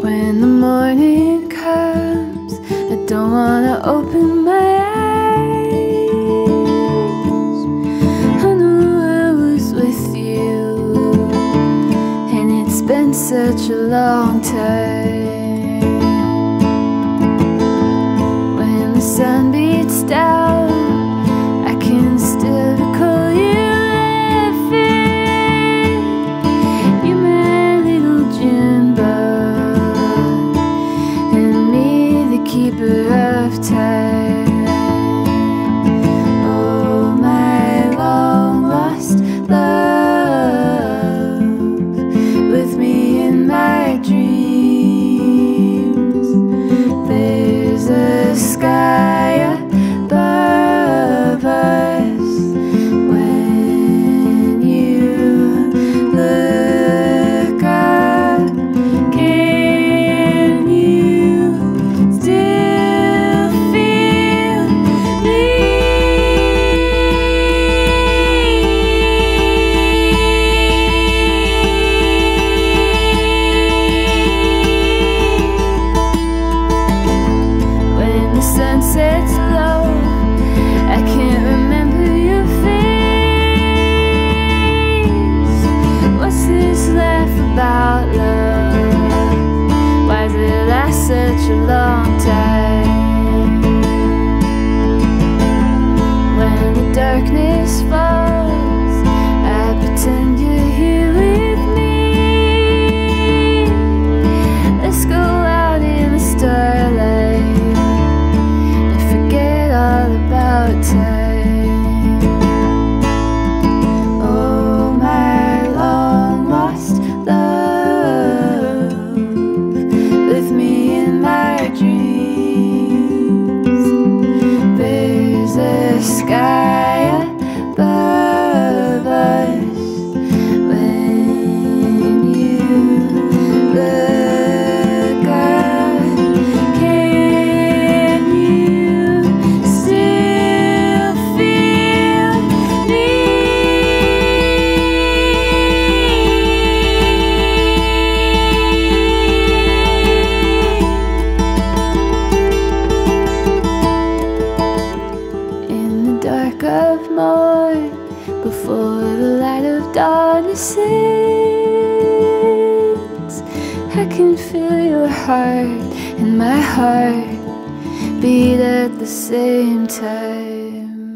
When the morning comes, I don't wanna open my eyes. I knew I was with you, and it's been such a long time. of time. without before the light of dawn sinks. I can feel your heart and my heart beat at the same time.